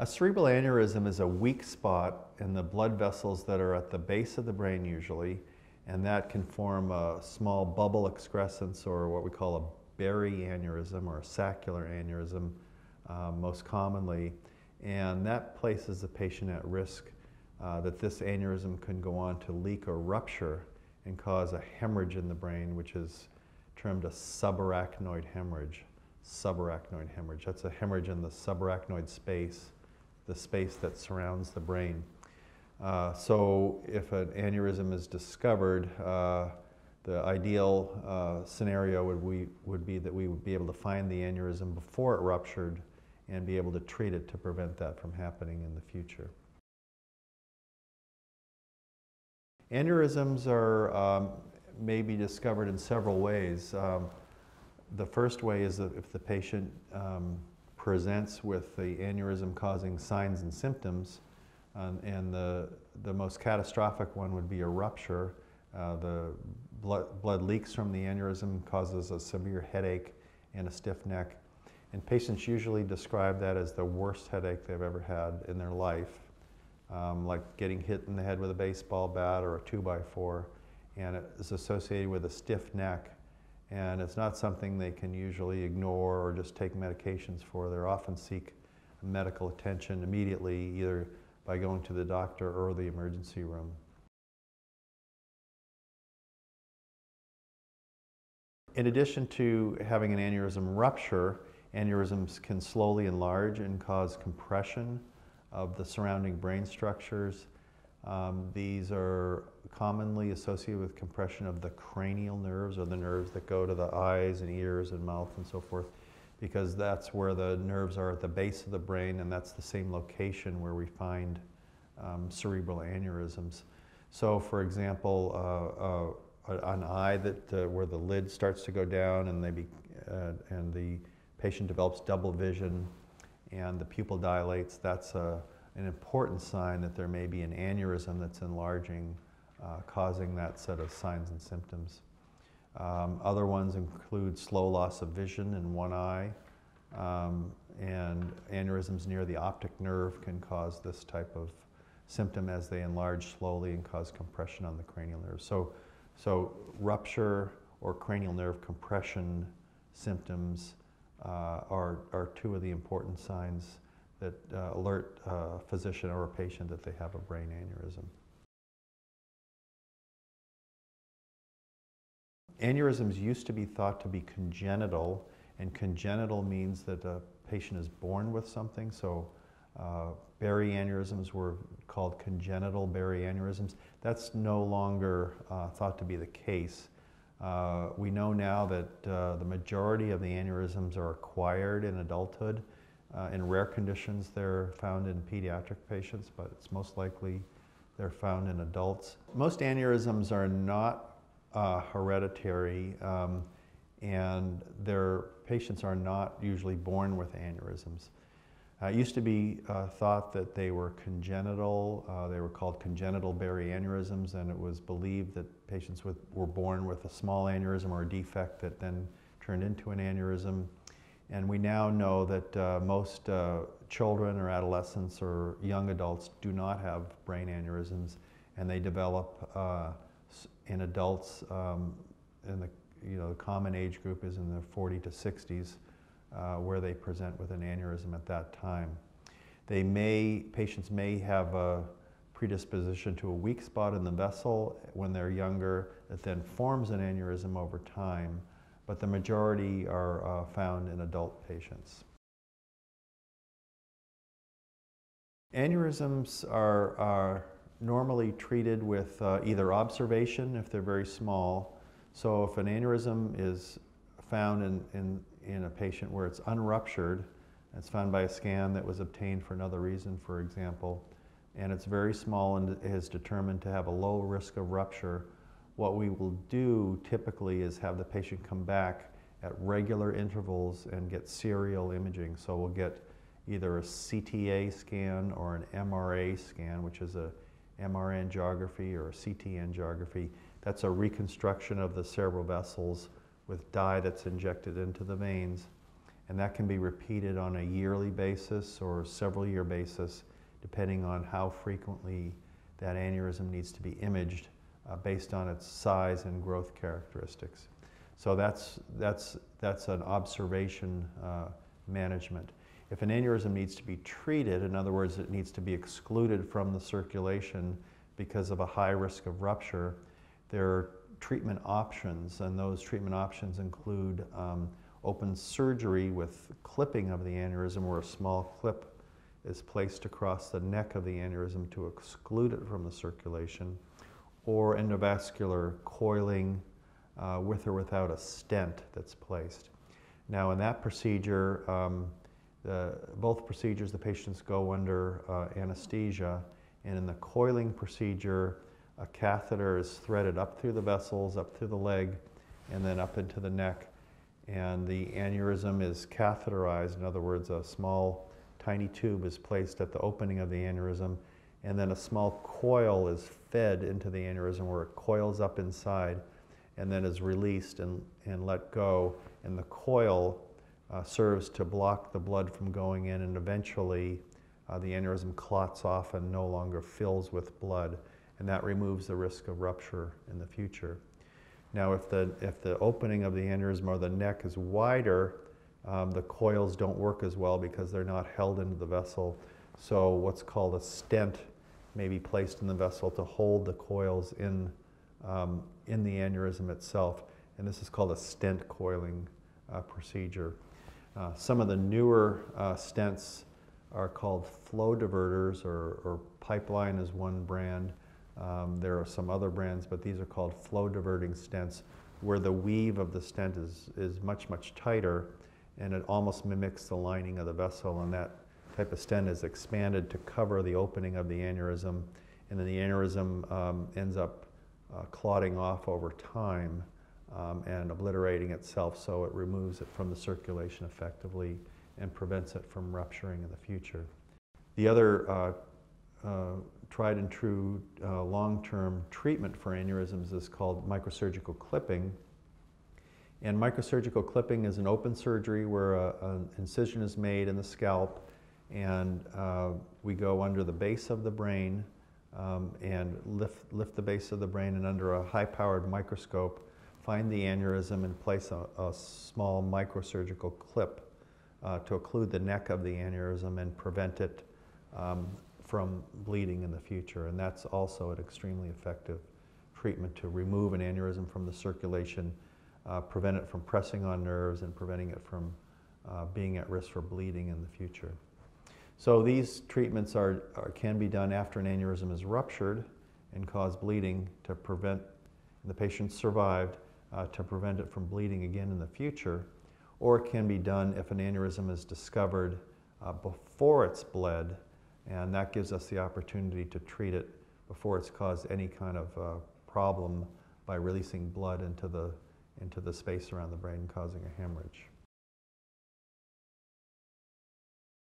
A cerebral aneurysm is a weak spot in the blood vessels that are at the base of the brain usually, and that can form a small bubble excrescence or what we call a berry aneurysm or a saccular aneurysm uh, most commonly. And that places the patient at risk uh, that this aneurysm can go on to leak or rupture and cause a hemorrhage in the brain, which is termed a subarachnoid hemorrhage. Subarachnoid hemorrhage. That's a hemorrhage in the subarachnoid space, the space that surrounds the brain. Uh, so if an aneurysm is discovered, uh, the ideal uh, scenario would, we, would be that we would be able to find the aneurysm before it ruptured and be able to treat it to prevent that from happening in the future. Aneurysms are um, may be discovered in several ways. Um, the first way is if the patient um, presents with the aneurysm causing signs and symptoms, um, and the, the most catastrophic one would be a rupture. Uh, the blood, blood leaks from the aneurysm, causes a severe headache and a stiff neck. And patients usually describe that as the worst headache they've ever had in their life um, like getting hit in the head with a baseball bat or a two by four, and it is associated with a stiff neck. And it's not something they can usually ignore or just take medications for. They often seek medical attention immediately, either by going to the doctor or the emergency room. In addition to having an aneurysm rupture, aneurysms can slowly enlarge and cause compression of the surrounding brain structures. Um, these are commonly associated with compression of the cranial nerves or the nerves that go to the eyes and ears and mouth and so forth because that's where the nerves are at the base of the brain and that's the same location where we find um, cerebral aneurysms. So for example, uh, uh, an eye that uh, where the lid starts to go down and, they be, uh, and the patient develops double vision and the pupil dilates, that's a, an important sign that there may be an aneurysm that's enlarging, uh, causing that set of signs and symptoms. Um, other ones include slow loss of vision in one eye, um, and aneurysms near the optic nerve can cause this type of symptom as they enlarge slowly and cause compression on the cranial nerve. So, so rupture or cranial nerve compression symptoms uh, are, are two of the important signs that uh, alert a physician or a patient that they have a brain aneurysm. Aneurysms used to be thought to be congenital, and congenital means that a patient is born with something. So uh, berry aneurysms were called congenital berry aneurysms. That's no longer uh, thought to be the case. Uh, we know now that uh, the majority of the aneurysms are acquired in adulthood. Uh, in rare conditions, they're found in pediatric patients, but it's most likely they're found in adults. Most aneurysms are not uh, hereditary, um, and their patients are not usually born with aneurysms. Uh, it used to be uh, thought that they were congenital. Uh, they were called congenital berry aneurysms, and it was believed that patients with, were born with a small aneurysm or a defect that then turned into an aneurysm. And we now know that uh, most uh, children or adolescents or young adults do not have brain aneurysms, and they develop uh, in adults. Um, in the you know the common age group is in the 40 to 60s uh, where they present with an aneurysm at that time. They may, patients may have a predisposition to a weak spot in the vessel when they're younger that then forms an aneurysm over time, but the majority are uh, found in adult patients. Aneurysms are, are normally treated with uh, either observation if they're very small. So if an aneurysm is found in, in in a patient where it's unruptured, it's found by a scan that was obtained for another reason, for example, and it's very small and is determined to have a low risk of rupture, what we will do typically is have the patient come back at regular intervals and get serial imaging. So we'll get either a CTA scan or an MRA scan, which is a MR angiography or a CT angiography. That's a reconstruction of the cerebral vessels with dye that's injected into the veins. and that can be repeated on a yearly basis or several year basis, depending on how frequently that aneurysm needs to be imaged uh, based on its size and growth characteristics. So that's, that's, that's an observation uh, management. If an aneurysm needs to be treated, in other words, it needs to be excluded from the circulation because of a high risk of rupture, there are treatment options, and those treatment options include um, open surgery with clipping of the aneurysm, where a small clip is placed across the neck of the aneurysm to exclude it from the circulation, or endovascular coiling uh, with or without a stent that's placed. Now, in that procedure, um, the, both procedures, the patients go under uh, anesthesia, and in the coiling procedure, a catheter is threaded up through the vessels, up through the leg, and then up into the neck. And the aneurysm is catheterized, in other words, a small, tiny tube is placed at the opening of the aneurysm, and then a small coil is fed into the aneurysm where it coils up inside and then is released and, and let go. And the coil uh, serves to block the blood from going in, and eventually uh, the aneurysm clots off and no longer fills with blood and that removes the risk of rupture in the future. Now, if the, if the opening of the aneurysm or the neck is wider, um, the coils don't work as well because they're not held into the vessel. So what's called a stent may be placed in the vessel to hold the coils in, um, in the aneurysm itself. And this is called a stent coiling uh, procedure. Uh, some of the newer uh, stents are called flow diverters or, or pipeline is one brand. Um, there are some other brands, but these are called flow diverting stents, where the weave of the stent is, is much, much tighter and it almost mimics the lining of the vessel. And that type of stent is expanded to cover the opening of the aneurysm. And then the aneurysm um, ends up uh, clotting off over time um, and obliterating itself so it removes it from the circulation effectively and prevents it from rupturing in the future. The other uh, uh, tried and true uh, long-term treatment for aneurysms is called microsurgical clipping. And microsurgical clipping is an open surgery where a, an incision is made in the scalp and uh, we go under the base of the brain um, and lift, lift the base of the brain and under a high-powered microscope find the aneurysm and place a, a small microsurgical clip uh, to occlude the neck of the aneurysm and prevent it um, from bleeding in the future. And that's also an extremely effective treatment to remove an aneurysm from the circulation, uh, prevent it from pressing on nerves, and preventing it from uh, being at risk for bleeding in the future. So these treatments are, are, can be done after an aneurysm is ruptured and cause bleeding to prevent the patient survived uh, to prevent it from bleeding again in the future, or it can be done if an aneurysm is discovered uh, before it's bled and that gives us the opportunity to treat it before it's caused any kind of uh, problem by releasing blood into the, into the space around the brain, causing a hemorrhage.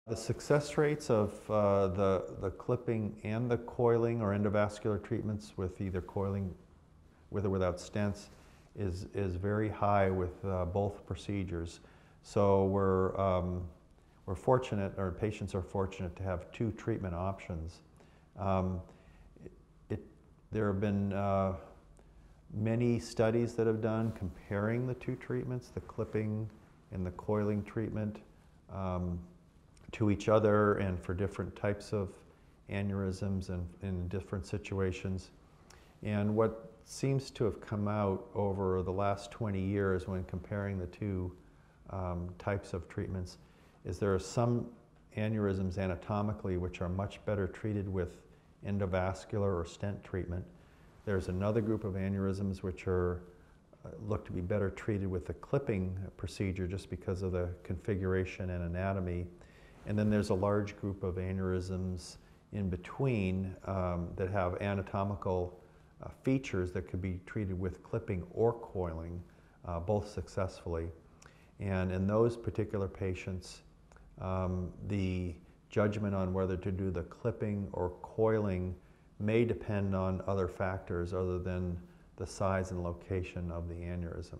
The success rates of uh, the, the clipping and the coiling or endovascular treatments with either coiling with or without stents is, is very high with uh, both procedures. So we're, um, we're fortunate, or patients are fortunate to have two treatment options. Um, it, it, there have been uh, many studies that have done comparing the two treatments, the clipping and the coiling treatment, um, to each other and for different types of aneurysms and in different situations. And what seems to have come out over the last 20 years when comparing the two um, types of treatments is there are some aneurysms anatomically which are much better treated with endovascular or stent treatment. There's another group of aneurysms which are uh, look to be better treated with a clipping procedure just because of the configuration and anatomy. And then there's a large group of aneurysms in between um, that have anatomical uh, features that could be treated with clipping or coiling, uh, both successfully. And in those particular patients, um, the judgment on whether to do the clipping or coiling may depend on other factors other than the size and location of the aneurysm.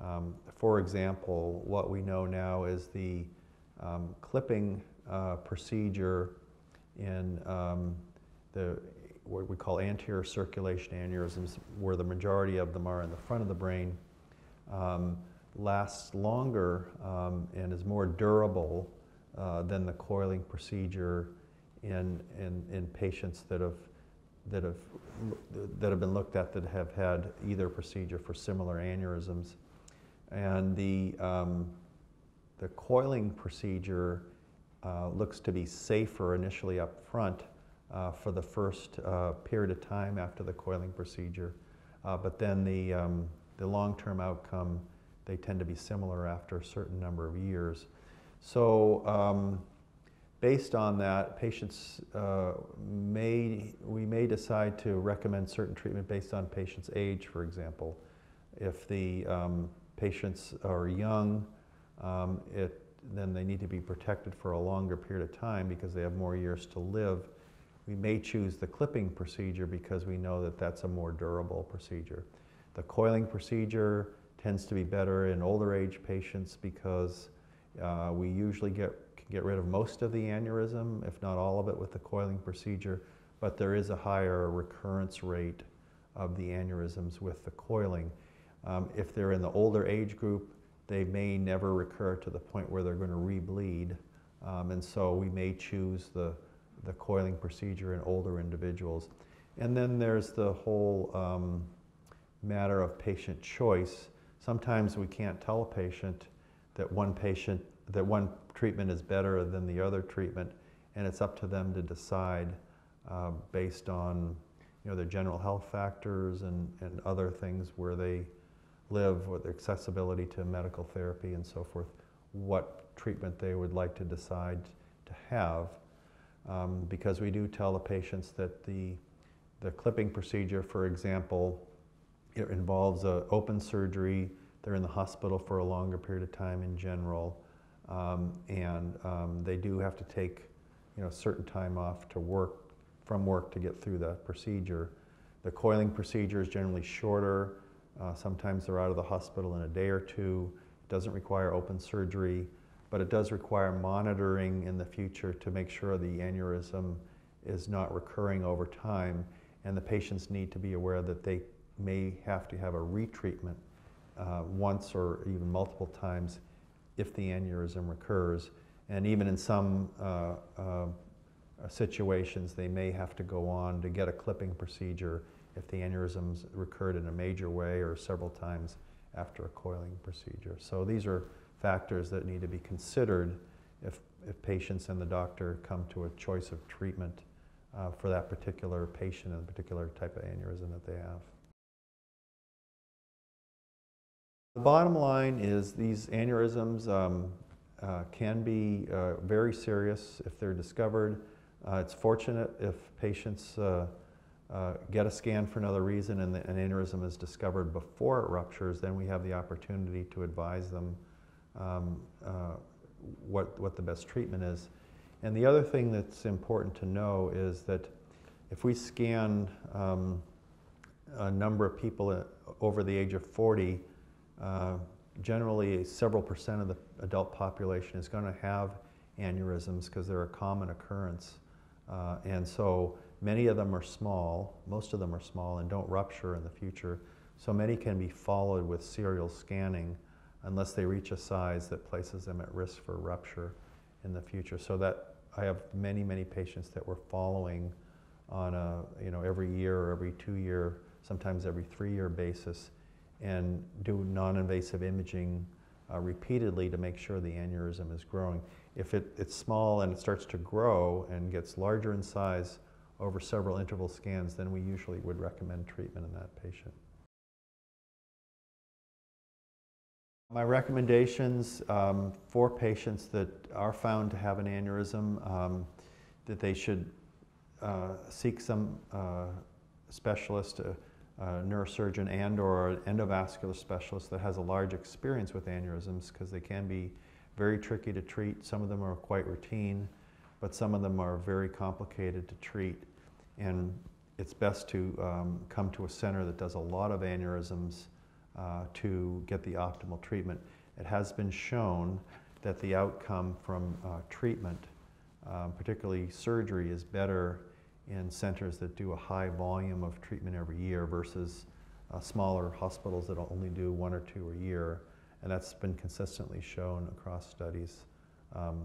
Um, for example, what we know now is the um, clipping uh, procedure in um, the what we call anterior circulation aneurysms, where the majority of them are in the front of the brain, um, lasts longer um, and is more durable uh, than the coiling procedure in, in, in patients that have, that, have, that have been looked at that have had either procedure for similar aneurysms. And the, um, the coiling procedure uh, looks to be safer initially up front uh, for the first uh, period of time after the coiling procedure. Uh, but then the, um, the long-term outcome, they tend to be similar after a certain number of years. So um, based on that, patients uh, may, we may decide to recommend certain treatment based on patient's age, for example. If the um, patients are young, um, it, then they need to be protected for a longer period of time because they have more years to live. We may choose the clipping procedure because we know that that's a more durable procedure. The coiling procedure tends to be better in older age patients because uh, we usually get, get rid of most of the aneurysm, if not all of it, with the coiling procedure, but there is a higher recurrence rate of the aneurysms with the coiling. Um, if they're in the older age group, they may never recur to the point where they're going to rebleed, um, and so we may choose the the coiling procedure in older individuals. And then there's the whole um, matter of patient choice. Sometimes we can't tell a patient that one patient, that one treatment is better than the other treatment, and it's up to them to decide uh, based on you know, their general health factors and, and other things where they live, with accessibility to medical therapy and so forth, what treatment they would like to decide to have um, because we do tell the patients that the, the clipping procedure, for example, it involves a open surgery. They're in the hospital for a longer period of time in general, um, and um, they do have to take, you know, certain time off to work from work to get through the procedure. The coiling procedure is generally shorter. Uh, sometimes they're out of the hospital in a day or two. It doesn't require open surgery but it does require monitoring in the future to make sure the aneurysm is not recurring over time, and the patients need to be aware that they may have to have a retreatment uh, once or even multiple times if the aneurysm recurs. And even in some uh, uh, situations, they may have to go on to get a clipping procedure if the aneurysms recurred in a major way or several times after a coiling procedure. So these are factors that need to be considered if, if patients and the doctor come to a choice of treatment uh, for that particular patient and the particular type of aneurysm that they have. The bottom line is these aneurysms um, uh, can be uh, very serious if they're discovered. Uh, it's fortunate if patients uh, get a scan for another reason and the, an aneurysm is discovered before it ruptures, then we have the opportunity to advise them um, uh, what, what the best treatment is. And the other thing that's important to know is that if we scan um, a number of people uh, over the age of 40, uh, generally several percent of the adult population is going to have aneurysms because they're a common occurrence. Uh, and so many of them are small, most of them are small and don't rupture in the future. So many can be followed with serial scanning unless they reach a size that places them at risk for rupture in the future. So that I have many, many patients that we're following on a, you know, every year or every two year, sometimes every three year basis and do non-invasive imaging uh, repeatedly to make sure the aneurysm is growing. If it, it's small and it starts to grow and gets larger in size over several interval scans, then we usually would recommend treatment in that patient. My recommendations um, for patients that are found to have an aneurysm, um, that they should uh, seek some uh, specialist, a, a, neurosurgeon and or an endovascular specialist that has a large experience with aneurysms because they can be very tricky to treat. Some of them are quite routine, but some of them are very complicated to treat. And it's best to um, come to a center that does a lot of aneurysms uh, to get the optimal treatment. It has been shown that the outcome from uh, treatment, um, particularly surgery, is better in centers that do a high volume of treatment every year versus uh, smaller hospitals that only do one or two a year. And that's been consistently shown across studies, um,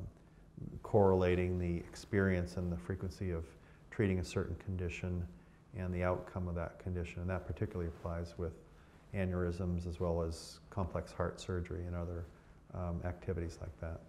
correlating the experience and the frequency of treating a certain condition and the outcome of that condition. And that particularly applies with aneurysms as well as complex heart surgery and other um, activities like that.